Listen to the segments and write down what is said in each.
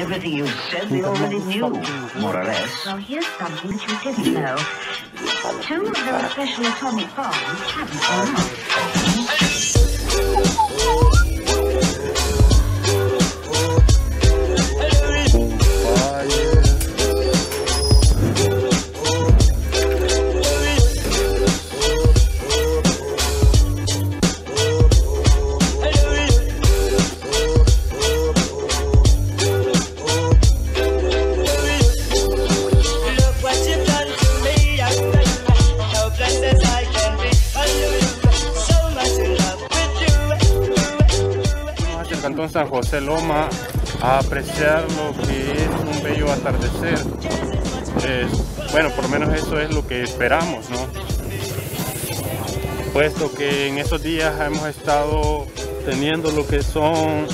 Everything you said we already knew, more or less. Well, here's something that you didn't know. Two of those special atomic bombs haven't gone off. Cantón San José Loma a apreciar lo que es un bello atardecer. Bueno, por lo menos eso es lo que esperamos, ¿no? Puesto que en esos días hemos estado teniendo lo que son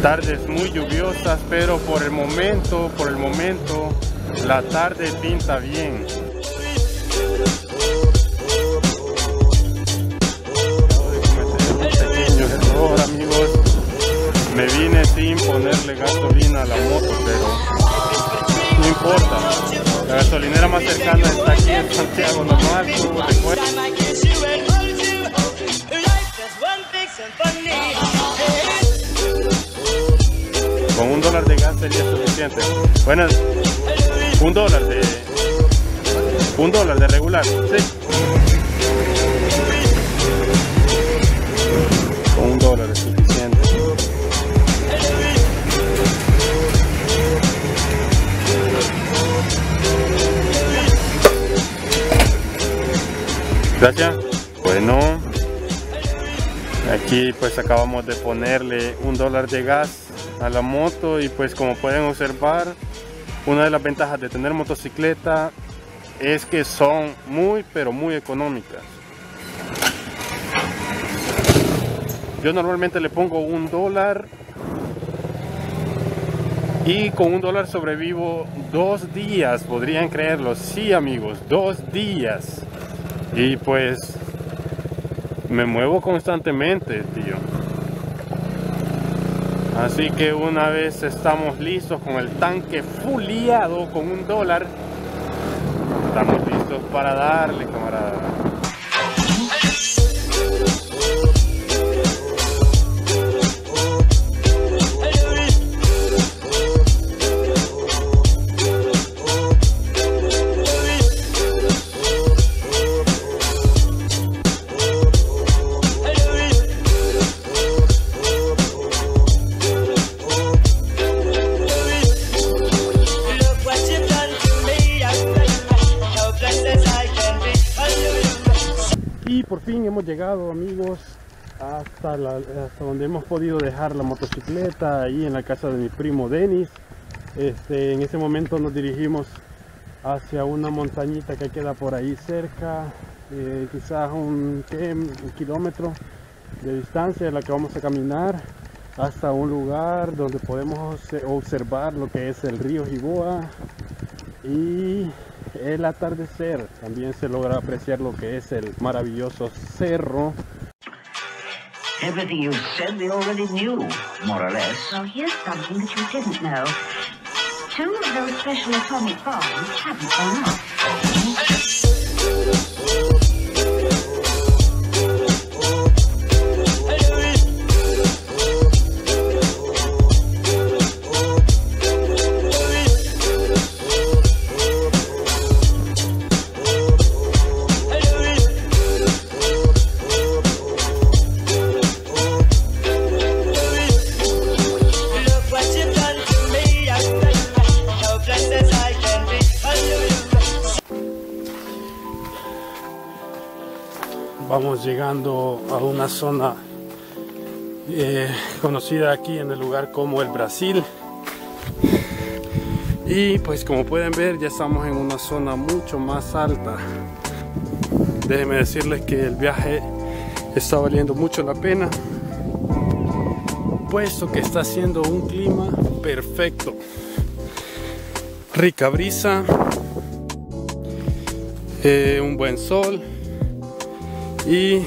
tardes muy lluviosas, pero por el momento, por el momento, la tarde pinta bien. Ponerle gasolina a la moto, pero no importa. La gasolinera más cercana está aquí en Santiago normal. Hey. Con un dólar de gas sería suficiente. Bueno, un dólar de. Un dólar de regular, sí. Gracias. Bueno, aquí pues acabamos de ponerle un dólar de gas a la moto y pues como pueden observar, una de las ventajas de tener motocicleta es que son muy pero muy económicas. Yo normalmente le pongo un dólar y con un dólar sobrevivo dos días, podrían creerlo. Sí amigos, dos días. Y pues me muevo constantemente, tío. Así que una vez estamos listos con el tanque fuliado con un dólar, estamos listos para darle, camarada. Y por fin hemos llegado, amigos, hasta, la- donde hemos podido dejar la motocicleta, ahí en la casa de mi primo Denis. Este, en ese momento nos dirigimos hacia una montañita que queda por ahí cerca, eh, quizás un, un kilómetro de distancia en la que vamos a caminar hasta un lugar donde podemos obse- observar lo que es el río Jiboa y el atardecer. También se logra apreciar lo que es el maravilloso cerro. Everything you said we already knew, more or less. Well, here's something that you didn't know. Two of those special atomic bombs haven't gone off. Llegando a una zona eh, conocida aquí en el lugar como el Brasil. Y pues como pueden ver ya estamos en una zona mucho más alta. Déjenme decirles que el viaje está valiendo mucho la pena. Puesto que está haciendo un clima perfecto. Rica brisa. eh, un buen sol y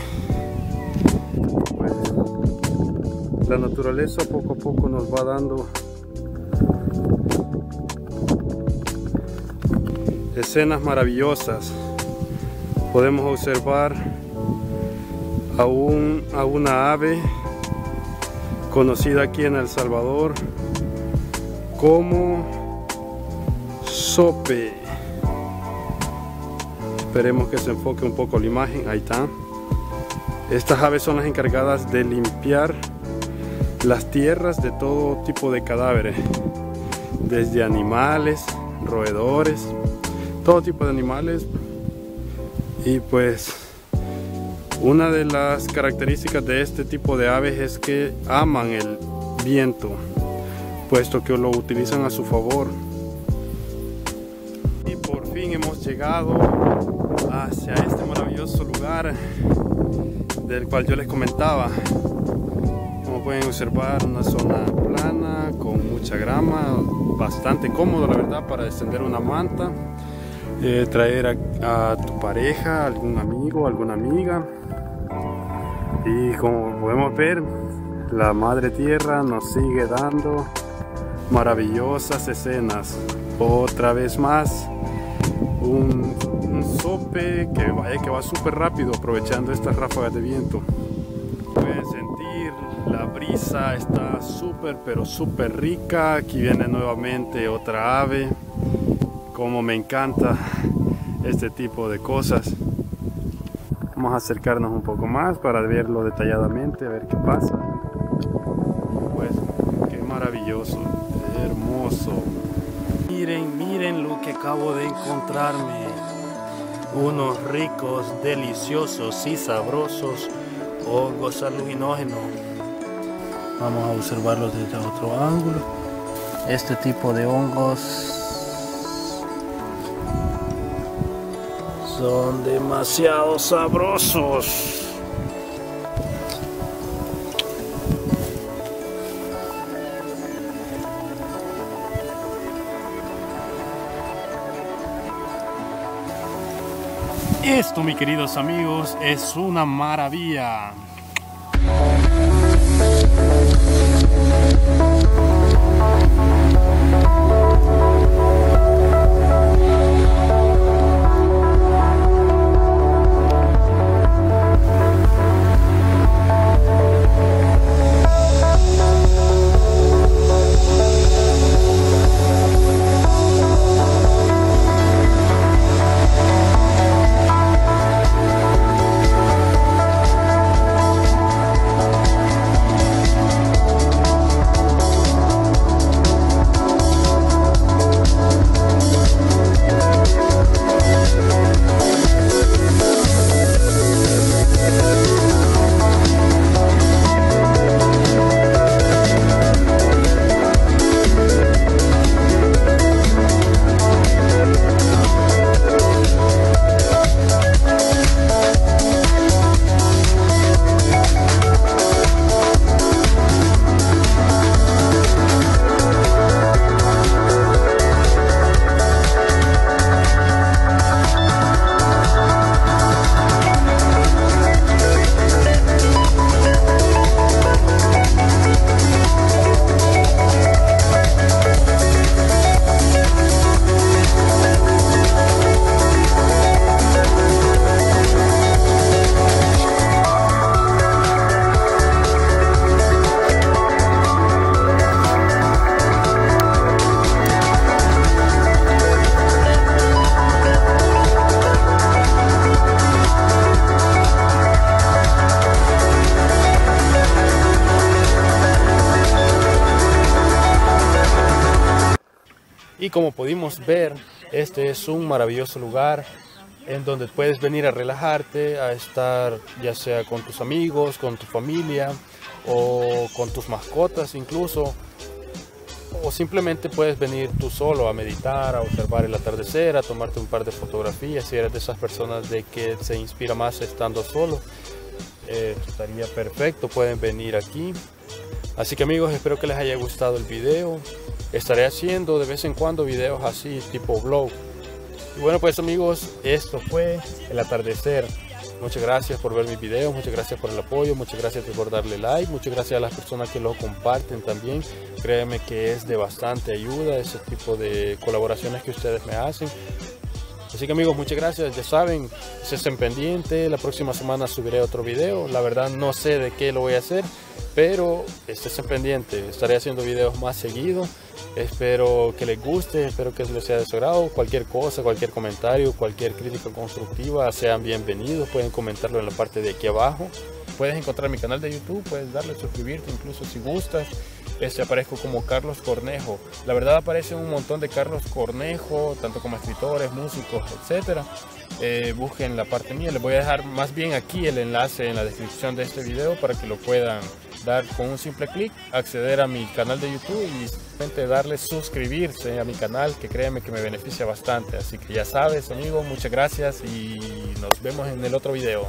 pues, la naturaleza poco a poco nos va dando Escenas maravillosas. Podemos observar a, un, a una ave conocida aquí en El Salvador como sope. Esperemos que se enfoque un poco la imagen. Ahí está. Estas aves son las encargadas de limpiar las tierras de todo tipo de cadáveres. Desde animales, roedores, todo tipo de animales. Y pues una de las características de este tipo de aves es que aman el viento, puesto que lo utilizan a su favor. Y por fin hemos llegado hacia este maravilloso lugar del cual yo les comentaba. Como pueden observar, una zona plana con mucha grama, bastante cómodo la verdad para extender una manta. Eh, traer a, a, tu pareja, algún amigo, alguna amiga. Y como podemos ver, la Madre Tierra nos sigue dando maravillosas escenas. Otra vez más, un, sope que, vaya, que va súper rápido aprovechando estas ráfagas de viento. Pueden sentir la brisa está súper pero súper rica. Aquí viene nuevamente otra ave como me encanta este tipo de cosas. Vamos a acercarnos un poco más para verlo detalladamente, a ver qué pasa. Pues qué maravilloso, hermoso. Miren, miren lo que acabo de encontrarme. Unos ricos, deliciosos y sabrosos hongos aluminógenos. Vamos a observarlos desde otro ángulo. Este tipo de hongos son demasiado sabrosos. Esto, mis queridos amigos, es una maravilla. Como pudimos ver, este es un maravilloso lugar en donde puedes venir a relajarte, a estar ya sea con tus amigos, con tu familia o con tus mascotas incluso. O simplemente puedes venir tú solo a meditar, a observar el atardecer, a tomarte un par de fotografías si eres de esas personas de que se inspira más estando solo. Eh, estaría perfecto, pueden venir aquí. Así que amigos, espero que les haya gustado el video. Estaré haciendo de vez en cuando videos así, tipo vlog. Y bueno pues amigos, esto fue el atardecer Muchas gracias por ver mis videos, muchas gracias por el apoyo, muchas gracias por darle like, muchas gracias a las personas que lo comparten también. Créeme que es de bastante ayuda ese tipo de colaboraciones que ustedes me hacen. Así que amigos, muchas gracias. Ya saben, se estén pendientes. La próxima semana subiré otro video. La verdad no sé de qué lo voy a hacer, pero estén pendientes. Estaré haciendo videos más seguido. Espero que les guste, espero que les sea de su agrado. Cualquier cosa, cualquier comentario, cualquier crítica constructiva, sean bienvenidos. Pueden comentarlo en la parte de aquí abajo. Puedes encontrar mi canal de YouTube, puedes darle suscribirte incluso si gustas. Este aparezco como Carlos Cornejo. La verdad aparece un montón de Carlos Cornejo, tanto como escritores, músicos, etcétera. Eh, busquen la parte mía. Les voy a dejar más bien aquí el enlace en la descripción de este video para que lo puedan dar con un simple clic, acceder a mi canal de YouTube y simplemente darle suscribirse a mi canal, que créeme que me beneficia bastante. Así que ya sabes, amigos, muchas gracias y nos vemos en el otro video.